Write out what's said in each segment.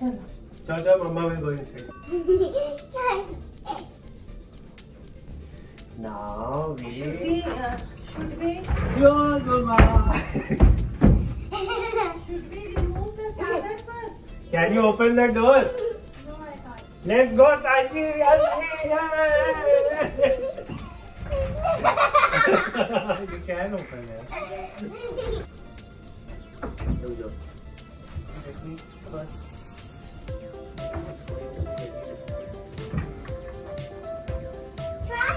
Jojo, my mom is going to. now we. Should we? Should we? Yes, mama. should we remove the charger first? Can you open the door? No, I can't. Let's go, Taji. you can open it. Jojo, let me first.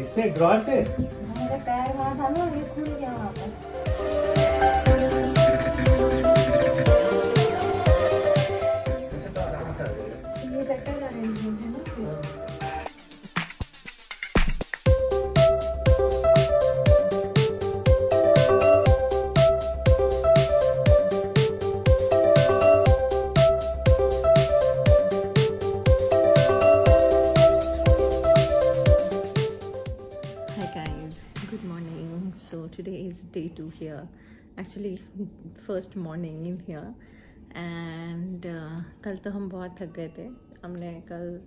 इससे drawer से? मेरा पैर वहाँ था ना ये खुल गया वहाँ पर। First morning in here. And uh, कल तो हम बहुत थक गए थे। हमने कल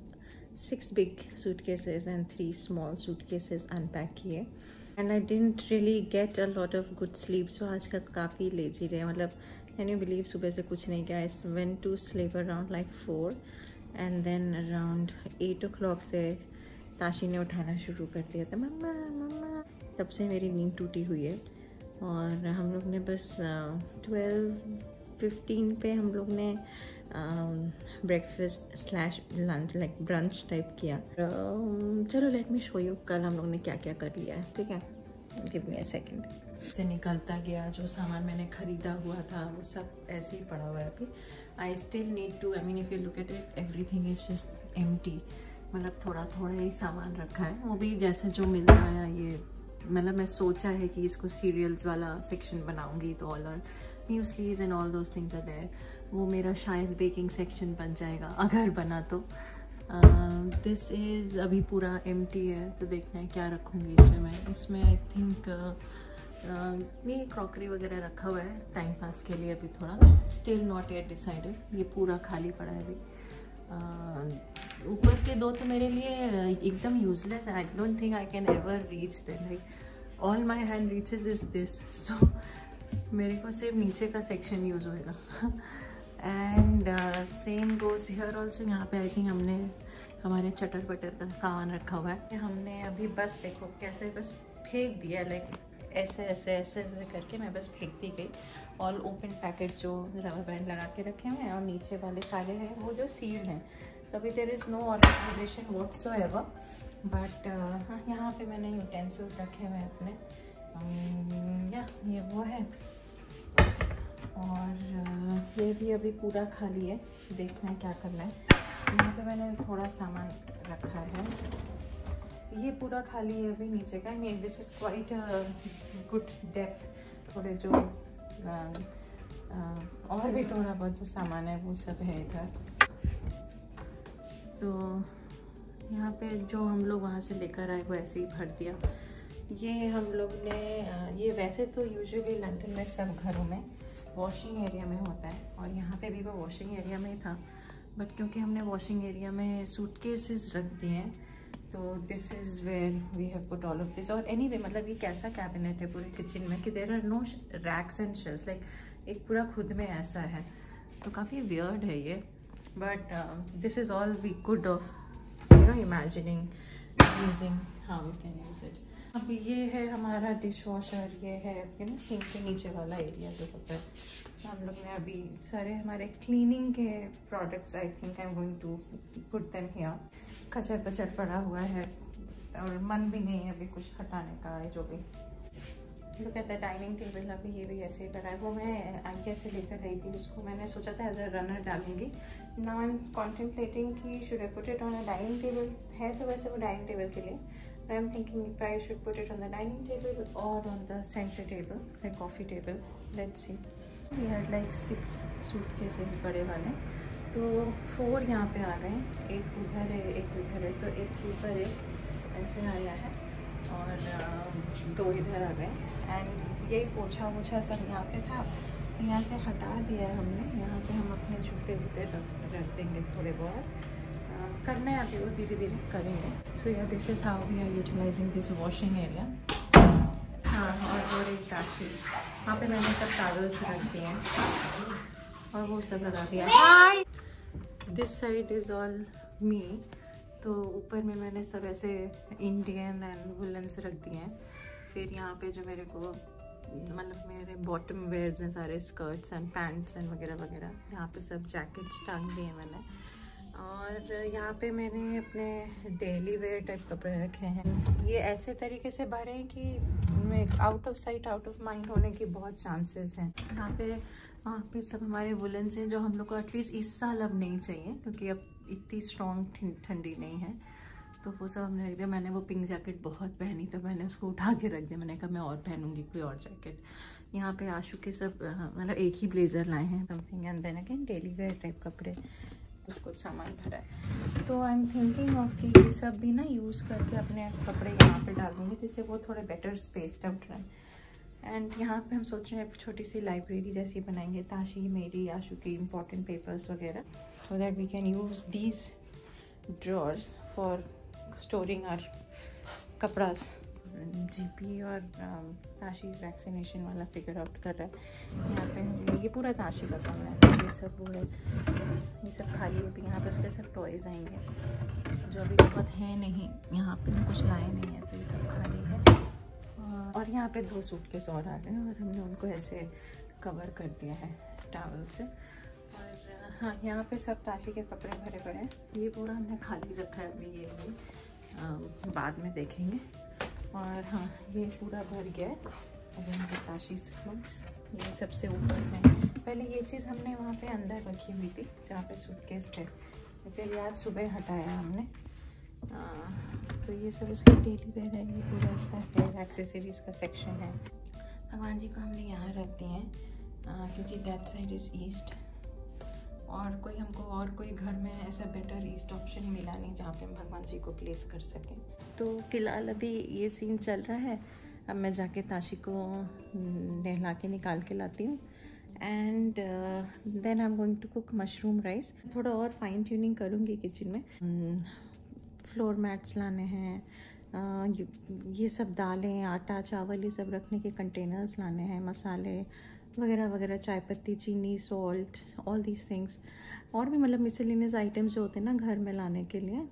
six big suitcases and three small suitcases unpack किए। And I didn't really get a lot of good sleep so आज का काफ़ी लेजी रहे। मतलब कैन यू बिलीव सुबह से कुछ नहीं किया? I went to sleep around like four and then around eight o'clock से ताशी ने उठाना शुरू कर दिया था। मम्मा मम्मा। तब से मेरी नींद टूटी हुई है। और हम लोग ने बस ट्वेल्व फिफ्टीन पे हम लोग ने breakfast slash lunch like brunch type किया। चलो लेट मी शो यू कल हम लोग ने क्या क्या कर लिया है, ठीक है? गिव मी अ सेकंड से निकलता गया, जो सामान मैंने खरीदा हुआ था, वो सब ऐसे ही पड़ा हुआ है अभी। I still need to I mean if you look at it is just empty मतलब थोड़ा थोड़ा ही सामान रखा है। वो भी जैसे जो मिल रहा है, ये मतलब मैं सोचा है कि इसको सीरियल्स वाला सेक्शन बनाऊँगी तो ऑल और mueslis and all those things are there वो मेरा शायद बेकिंग सेक्शन बन जाएगा अगर बना तो। दिस uh, इज़ अभी पूरा एमटी है तो देखना है क्या रखूँगी इसमें मैं। इसमें आई थिंक ये क्रॉकरी वगैरह रखा हुआ है टाइम पास के लिए अभी थोड़ा। स्टिल नॉट येट डिसाइडेड ये पूरा खाली पड़ा है अभी। ऊपर के दो तो मेरे लिए एकदम useless I don't think I can ever reach the like all my hand reaches is this so मेरे को सिर्फ़ नीचे का सेक्शन यूज़ होएगा। And same goes here also यहाँ पे आई थिंक हमने, हमारे चटर बटर का सामान रखा हुआ है। हमने अभी बस देखो, कैसे बस फेंक दिया लाइक ऐसे ऐसे ऐसे ऐसे करके मैं बस फेंकती गई। ऑल ओपन पैकेट्स जो रबर बैंड लगा के रखे हुए हैं और नीचे वाले सारे हैं वो जो सील्ड हैं। तो अभी there is no organisation whatsoever but हाँ यहाँ पे मैंने यूटेंसिल्स रखे हुए हैं अपने। Um, या ये वो है। और uh, ये भी अभी पूरा खाली है। देखना है क्या करना है। यहाँ पे मैंने थोड़ा सामान रखा है। ये पूरा खाली है अभी नीचे का। नहीं this is quite good depth थोड़े जो अ, अ, और भी थोड़ा बहुत जो सामान है वो सब है इधर। तो यहाँ पे जो हम लोग वहाँ से लेकर आए वो ऐसे ही भर दिया। ये हम लोग ने ये वैसे तो यूजुअली लंदन में सब घरों में वॉशिंग एरिया में होता है और यहाँ पे भी वो वॉशिंग एरिया में ही था। बट क्योंकि हमने वॉशिंग एरिया में सूटकेसेस रख दिए हैं तो this is where we have put all of this और एनी anyway, मतलब ये कैसा कैबिनेट है पूरे किचन में कि there are no racks and shelves like एक पूरा खुद में ऐसा है। तो काफ़ी वियर्ड है ये। But this is all we good of you know imagining using how we can use it अब ये है हमारा डिश वॉशर ये है यू नो सिंक के नीचे वाला एरिया जो होता है हम लोग ने अभी सारे हमारे क्लीनिंग के products I think I am going to put them here कचर पचर पड़ा हुआ है और मन भी नहीं है अभी कुछ हटाने का है जो भी। लोग कहता है डाइनिंग टेबल अभी ये भी ऐसे ही करा है। वो मैं आइडिया से लेकर गई थी, उसको मैंने सोचा था एज अ रनर डालूँगी। नाउ आई एम कॉन्टेम्पलेटिंग कि should I put it on a dining table है तो वैसे वो डाइनिंग टेबल के लिए। I am thinking if I should put it on the dining table और on the centre table like coffee table let's see we had like six suitcases बड़े वाले। तो फोर यहाँ पे आ गए। एक उधर है, एक उधर है तो एक के ऊपर एक ऐसे आया है। और दो इधर आ गए। एंड यही पोछा वोछा सब यहाँ पे था। तो यहाँ से हटा दिया है हमने। यहाँ पे हम अपने जूते वूते रख रख देंगे थोड़े बहुत। करना है अभी वो धीरे धीरे करेंगे। सो या this is how we are utilising this washing area हाँ और वो टाशी वहाँ पे मैंने सब टावल्स रख दिए हैं। और वो सब लगा दिया। Hi this side is all me तो ऊपर में मैंने सब ऐसे इंडियन एंड वुलन्स रख दिए हैं। फिर यहाँ पे जो मेरे को मतलब मेरे बॉटम वेयर्स हैं सारे स्कर्ट्स एंड पैंट्स एंड वगैरह वगैरह यहाँ पे सब जैकेट्स टांग दिए मैंने। और यहाँ पे मैंने अपने डेली वेयर टाइप कपड़े रखे हैं। ये ऐसे तरीके से भरे हैं कि out of sight out of mind होने की बहुत चांसेस हैं। यहाँ पे वहाँ पे सब हमारे वुलन्स हैं जो हम लोग को एटलीस्ट इस साल अब नहीं चाहिए, क्योंकि अब इतनी स्ट्रॉन्ग ठंडी नहीं है। तो वो सब हमने रख दिया। मैंने वो पिंक जैकेट बहुत पहनी तो मैंने उसको उठा के रख दिया। मैंने कहा, मैं और पहनूँगी कोई और जैकेट यहाँ पे आशू के सब मतलब एक ही ब्लेज़र लाए हैं। Something and then again daily wear type कपड़े। कुछ कुछ सामान भरा है। तो आई एम थिंकिंग ऑफ़ कि ये सब भी ना यूज़ करके अपने कपड़े यहाँ पे डाल जिससे वो थोड़े बेटर स्पेस आउट रहे एंड यहाँ पे हम सोच रहे हैं छोटी सी लाइब्रेरी जैसी बनाएँगे, ताशी, मेरी, आशू की इम्पोर्टेंट पेपर्स वगैरह। So that we can use these drawers for storing or कपड़ास। GP और ताशी वैक्सीनेशन वाला फिगर आउट कर रहा है। यहाँ पे ये पूरा ताशी का काम है। ये सब पूरे ये सब खाली है। यहाँ पे उसके सब टॉयज़ आएँगे। जो अभी बहुत हैं नहीं, यहाँ पे कुछ लाए नहीं है तो ये सब खाली है। और यहाँ पे दो सूट के और आ गए और हमने उनको ऐसे कवर कर दिया है टावल से। और हाँ यहाँ पे सब ताशी के कपड़े भरे पड़े हैं। ये पूरा हमने खाली रखा है अभी, ये भी। बाद में देखेंगे। और हाँ ये पूरा भर गया है। अभी क्लोथ्स ये सबसे ऊपर में पहले ये चीज़ हमने वहाँ पे अंदर रखी हुई थी जहाँ पे सूटकेस थे। फिर याद सुबह हटाया हमने। आ, तो ये सब उसका डेली वेयर है ये पूरा उसका हेयर एक्सेसरीज का सेक्शन है। भगवान जी को हमने यहाँ रख दिए हैं क्योंकि दैट साइड इज़ ईस्ट और कोई हमको और कोई घर में ऐसा बेटर ईस्ट ऑप्शन मिला नहीं जहाँ पे हम भगवान जी को प्लेस कर सकें। तो फ़िलहाल अभी ये सीन चल रहा है। अब मैं जाके ताशी को नहला के निकाल के लाती हूँ। And then I am going to cook mushroom rice थोड़ा और फाइन ट्यूनिंग करूँगी किचन में। फ्लोर मैट्स लाने हैं। Uh, ये सब दालें आटा चावल ये सब रखने के कंटेनर्स लाने हैं मसाले। वगैरह वगैरह चाय पत्ती चीनी सॉल्ट ऑल दीज थिंग्स और भी मतलब मिसलिनियस आइटम्स जो होते हैं ना घर में लाने के लिए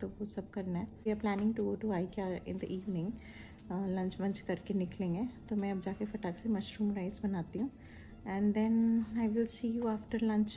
तो वो सब करना है। We are planning to go to आई क्या इन द इवनिंग लंच वंच करके निकलेंगे। तो मैं अब जाके फटाक से मशरूम राइस बनाती हूँ। And then I will see you after lunch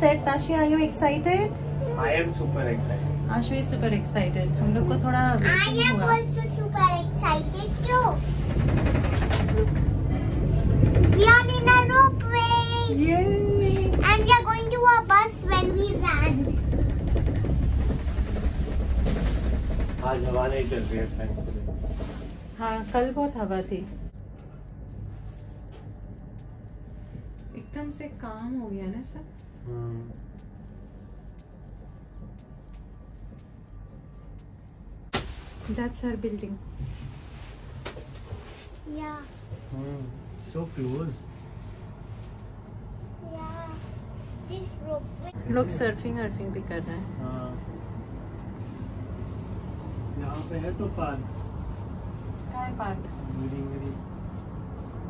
set Tashi I you excited I am super excited Ashvi super excited हम लोग को थोड़ा I am also super excited too we are in a ropeway and we are going to a bus when we run आज हवा नहीं चल रही है हाँ कल बहुत हवा थी। एकदम से काम हो गया ना सब। हम्म that's our building Yeah. Hmm so close. Yeah. This rope. लोग सर्फिंग अर्फिंग भी कर रहे हैं हाँ यहाँ पे है तो पार्क पार्क मेरी मेरी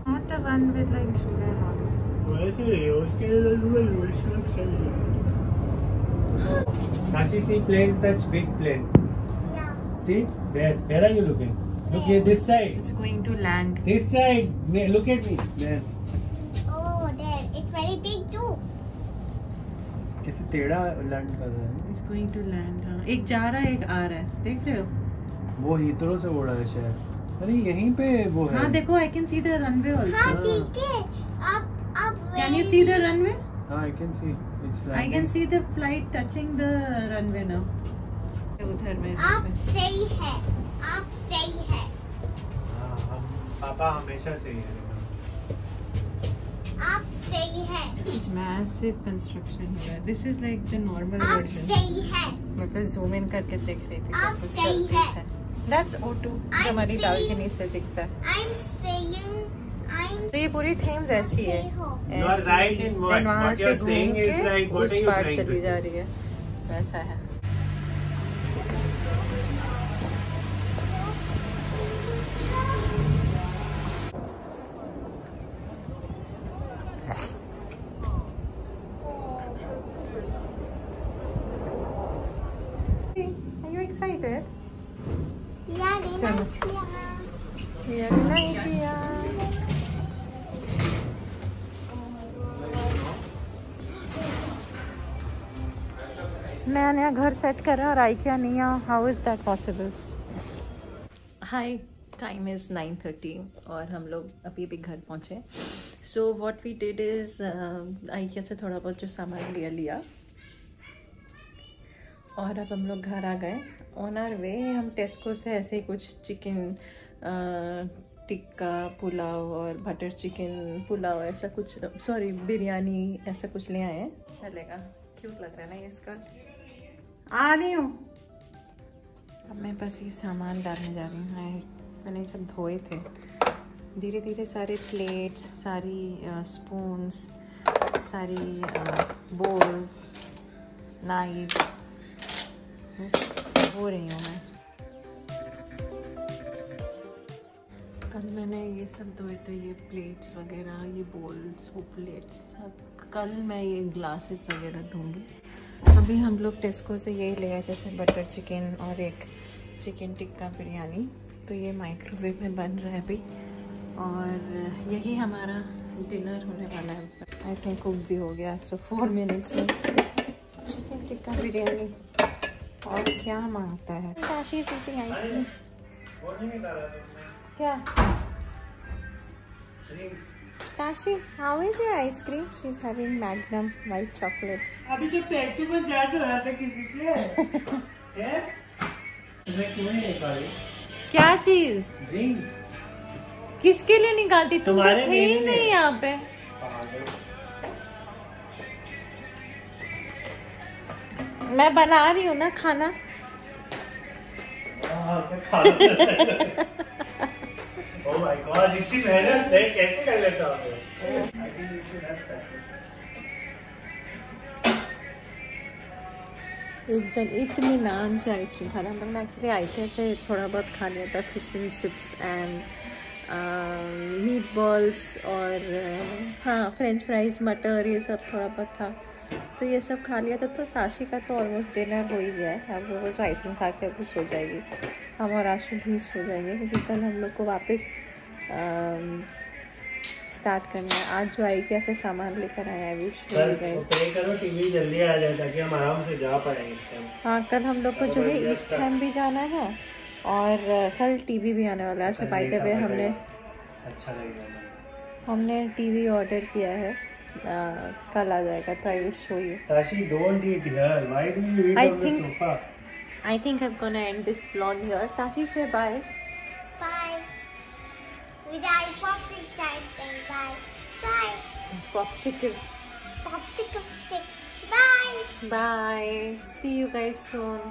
not the one with like झूला and ही, Kashi, see plane, such big plane. Yeah. See, there. Where are you looking? Look here, this side. It's going to land. This side. Look at me. There. Oh, there. It's very big too. कैसे टेढ़ा land कर रहा है It's going to land. हाँ. एक जा रहा है एक आ रहा है देख रहे हो वो हीथ्रो से उड़ा है शायद अरे यहीं पे वो है हाँ देखो I can see the runway हाँ ठीक है आप आप can you see the runway हाँ I can see it's I can see the flight touching the runway now उधर में आप सही है। आप सही है। हाँ हम पापा हमेशा से है। आप सही है। Massive construction here. This is like the normal आप version. सही है। मतलब जूम इन करके देख रही थी आप सब कुछ सही गलती से। That's O2 हमारी बालकनी से दिखता है। I'm saying तो ये पूरी थीम ऐसी है। ऐसी से घूम के उस पार्ट चली जा रही है। वैसा है। नया नया घर सेट कर रहा और आई क्या नहीं how is that possible hi time is nine thirty और हम लोग अभी अभी घर पहुँचे। So what we did is IKEA से थोड़ा बहुत जो सामान लिया लिया। और अब हम लोग घर आ गए। ऑन आर वे हम टेस्को से ऐसे ही कुछ चिकन टिक्का पुलाव और बटर चिकन पुलाव ऐसा कुछ सॉरी बिरयानी ऐसा कुछ ले आए हैं। चलेगा। क्यूट लग रहा है ना ये स्कर्ट आ रही हूँ। अब मैं बस ये सामान डालने जा रही हूँ। मैंने सब धोए थे। धीरे धीरे सारे प्लेट्स सारी स्पून्स सारी बोल्स नाइफ हो रही हूँ मैं। कल मैंने ये सब धोए थे, ये प्लेट्स वगैरह, ये बोल्स वो प्लेट्स सब। कल मैं ये ग्लासेस वगैरह धोंगी। अभी हम लोग टेस्को से यही ले आए जैसे बटर चिकन और एक चिकन टिक्का बिरयानी। तो ये माइक्रोवेव में बन रहा है अभी। और यही हमारा डिनर होने वाला है आई थिंक कुक भी हो गया सो फोर मिनट्स में। चिकन टिक्का बिरयानी। और क्या माँगता है? काशी सीटिंग आइसक्रीम क्या? Tashi, how is your ice cream? She's having Magnum white chocolates. अभी तो टैक्सी में जा तो रहा था किसी के हैं? तुमने क्यों नहीं निकाली क्या चीज़ ड्रिंक्स किसके लिए निकालती तुम तो तुम्हारे थे ही लिए। नहीं यहाँ पे मैं बना रही हूँ ना खाना ओह माय गॉड इतनी मेहनत है कैसे कर लेता हूँ? I think you should have एक जन इतनी नान से आइसक्रीम खाना हम लोग ने एक्चुअली आए थे ऐसे थोड़ा बहुत खा लिया था fishing chips and meat balls और हाँ फ्रेंच फ्राइज मटर ये सब थोड़ा बहुत था। तो ये सब खा लिया था तो ताशी का तो ऑलमोस्ट डिनर हो ही गया है। अब वो बस आइसक्रीम खा के अब सो जाएगी। हम और आशु भी सो जाएँगे क्योंकि कल हम लोग को वापस स्टार्ट करना है। आज जो आई क्या सामान लेकर आया हैं जल्दी आ जाए ताकि हम आराम से जा पाए हाँ कल हम लोग को जो है ईस्ट टाइम भी जाना है और कल टीवी भी आने वाला है। अच्छा द वे हमने अच्छा लगेगा। हमने टीवी ऑर्डर किया है। अ, कल आ जाएगा तो I will show you Tashi don't eat here why do you eat I on the think- sofa I think I'm gonna end this vlog here. Tashi say bye. Bye. Without popsicle type thing. Bye. Bye. Popsicle. Popsicle stick. Bye. Bye. See you guys soon.